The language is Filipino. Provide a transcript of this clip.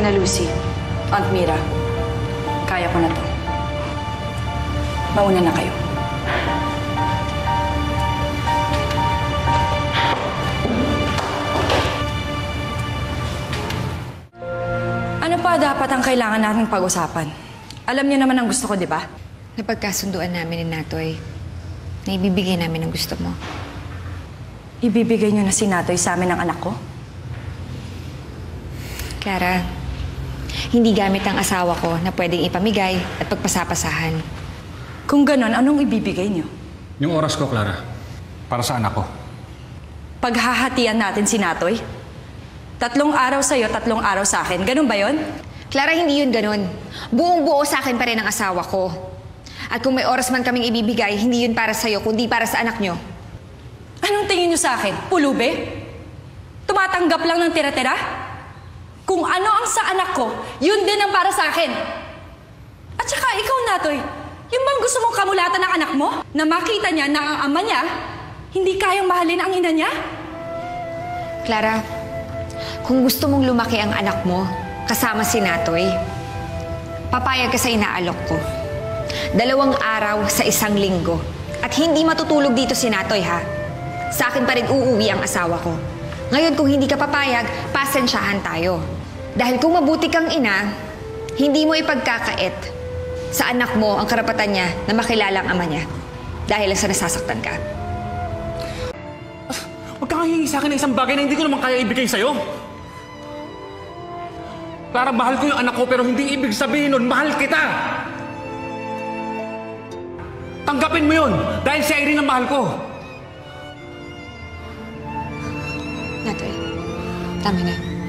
na Lucy, Aunt Mira, kaya ko na to. Mauna na kayo. Ano pa dapat ang kailangan nating pag-usapan? Alam niyo naman ang gusto ko, di ba? Napagkasunduan namin ni Natoy na ibibigay namin ang gusto mo. Ibibigay niyo na si Natoy sa amin ng anak ko? Clara, hindi gamit ang asawa ko na pwedeng ipamigay at pagpasapasahan. Kung ganon, anong ibibigay niyo? Yung oras ko, Clara. Para sa anak ko. Paghahatian natin si Natoy? Tatlong araw sa'yo, tatlong araw sa akin. Ganun ba yon? Clara, hindi yun ganun. Buong buo sa akin pa rin ang asawa ko. At kung may oras man kaming ibibigay, hindi yun para sa'yo, kundi para sa anak nyo. Anong tingin niyo sa akin? Pulube? Tumatanggap lang ng tira-tira? Kung ano sa anak ko, yun din ang para sa akin. At saka ikaw, Natoy, yung bang gusto mong kamulatan ng anak mo? Na makita niya na ang ama niya, hindi kayang mahalin ang ina niya? Clara, kung gusto mong lumaki ang anak mo, kasama si Natoy, papayag ka sa inaalok ko. Dalawang araw sa isang linggo. At hindi matutulog dito si Natoy, ha? Sa akin pa rin uuwi ang asawa ko. Ngayon, kung hindi ka papayag, pasensyahan tayo. Dahil kung mabuti kang ina, hindi mo ipagkakait sa anak mo ang karapatan niya na makilala ang ama niya. Dahil lang sa nasasaktan ka. Huwag kang hihingi sa akin ng isang bagay na hindi ko naman kaya ibigay sa'yo. Clara, mahal ko yung anak ko pero hindi ibig sabihin nun, mahal kita! Tanggapin mo yun dahil si Irene ang mahal ko. Natoy, tama na.